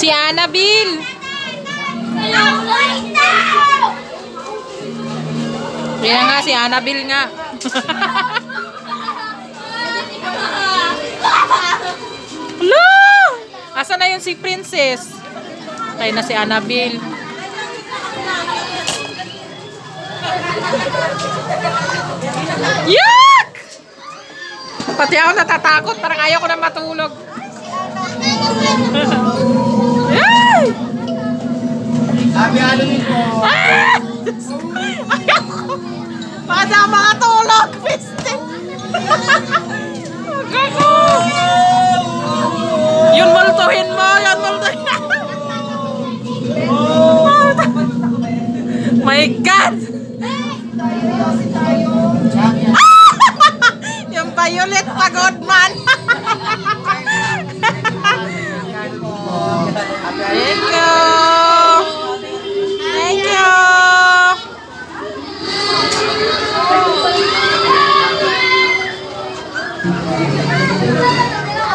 Si Annabelle. Kaya nga, si Annabelle nga. Hala! Asa na yun si Princess? Kaya na si Annabelle. Yuck! Pati ako natatakot. Parang ayaw ko na matulog. Ay! Sabi ano nito? Ah! Ayaw ko. Ako makatulog. Piste. Gago. Yun multuhin mo. Yun multuhin. My God! Rodman. Thank you. Thank you.